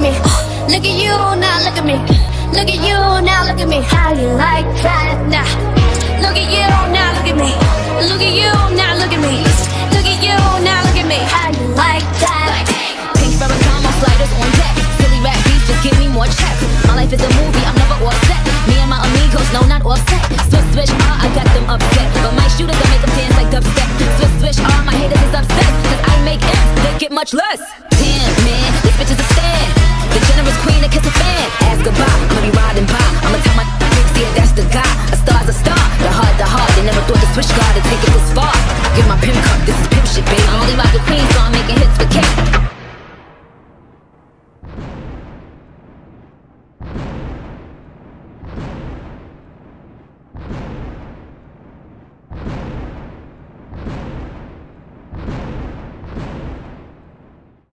Look at you now, look at me. Look at you now, look at me. How you like that? Nah. Look at you now, look at me. Look at you now, look at me. Look at you now, look at me. How you like that? Pink Ferragamo sliders on deck. Silly rap beats, just give me more checks. My life is a movie, I'm never offset. Me and my amigos, no, not offset. Switch, switch, ah, I got them upset. But my shooters, I make them dance like dubstep. Switch, switch, ah, my haters is upset. Cause I make M's, they get much less. Damn, man, this bitch is a stand. Guard to take it this far. Get my pimp cup, this is pimp shit, baby. I'm only rock the queen, so